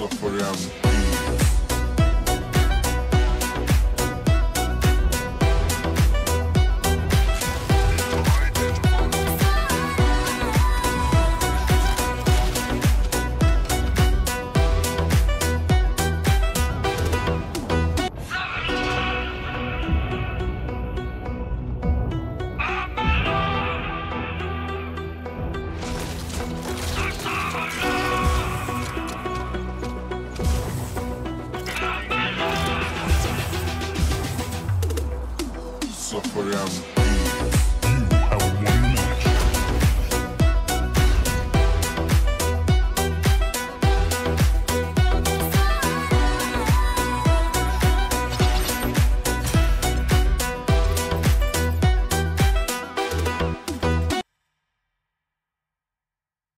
Suffer so for.